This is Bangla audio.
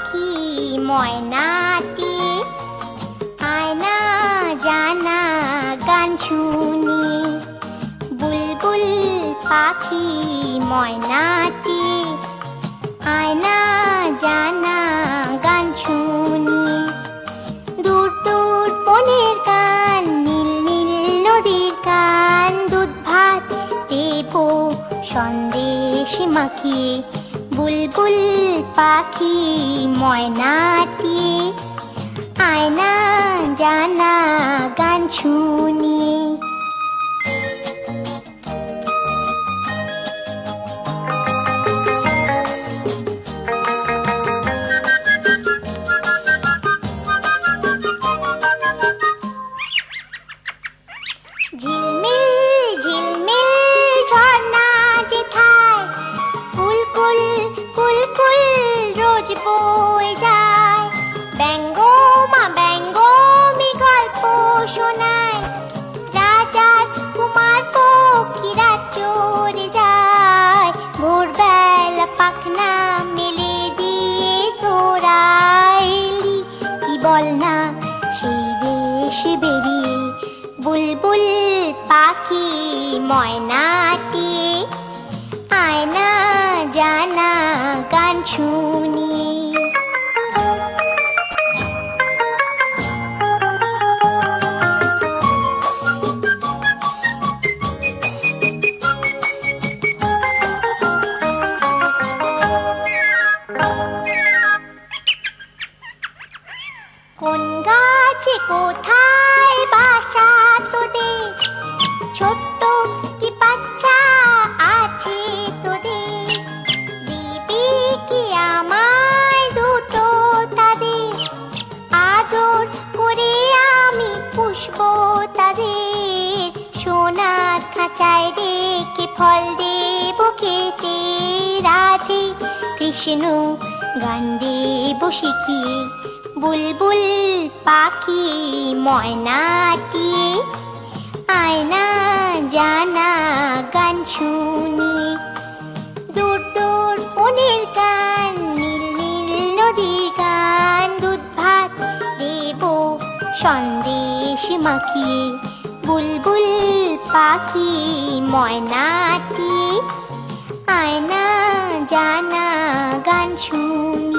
পাখি ময়নাটি আয়না জানা গান শুনি। বুলবুল পাখি ময়নাটি আয়না জানা গান শুনি। দূর দূর বনের গান নীল নীল নদীর গান দুধ ভাত দেব, সন্দেশ মাখিয়ে বুলবুল পাখি ময়নাটি আয়না জানা গান শুনি। রোজ বয়ে যায়। ব্যঙ্গ মা ব্যঙ্গ, মি গল্প শোনায়। রাজার কুমার পক্ষীরা চড়ে যায়। ভোরবেলা পাখনা মেলে দিয়ে তোরা এলি কি বল না সেই দেশে বেরিয়ে বুলবুল পাখি, ময়নাটি কোন গাছে কোথায় বাসা তোদের? ছোট্ট কি বাচ্চা আছে তোদের? দিবি কি আমায় দুটো তাদের? আদর করে আমি পুষব তাদের। সোনার খাঁচায় রেখে ফল দেব খেতে। রাধে কৃষ্ণ গান দেব শিখিয়ে। বুলবুল পাখি ময়নাটি আয়না জানা গান শুনি। দূর দূর বনের গান, নীল নীল নদীর গান, দুধ ভাত দেব, সন্দেশ মাখি বুলবুল পাখি ময়নাটি আয়না জানা গান শুনি।